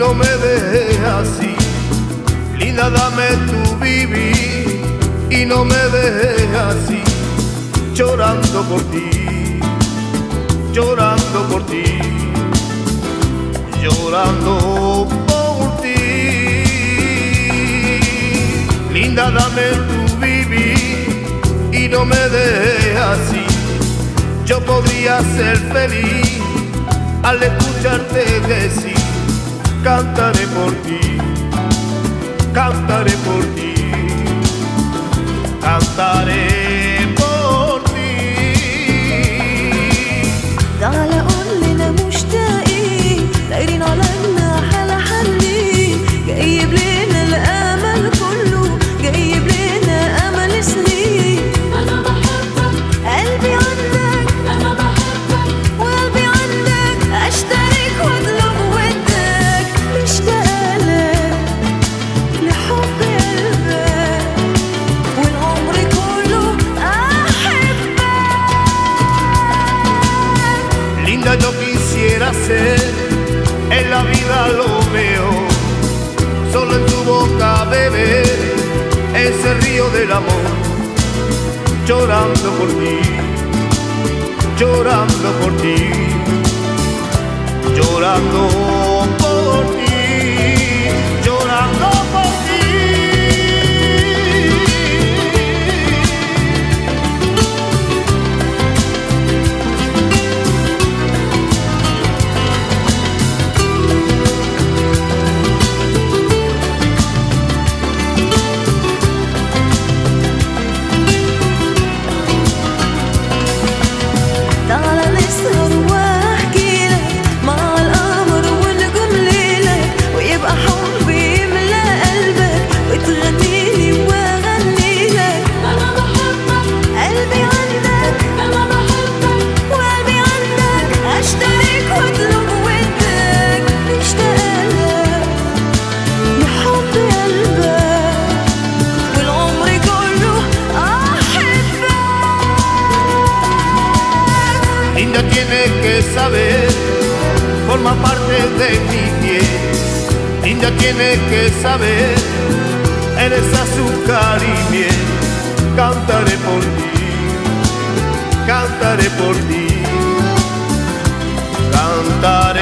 no me dejes así. Linda, dame tu vivir y no me dejes así. Llorando por ti, llorando por ti, llorando por ti. Linda, dame tu vivir y no me dejes así. Yo podría ser feliz al escucharte decir, cantaré por ti, cantaré por ti, río del amor, llorando por ti, llorando por ti, llorando que saber, forma parte de mi piel. Linda tienes que saber, eres azúcar y miel. Cantaré por ti, cantaré por ti, cantaré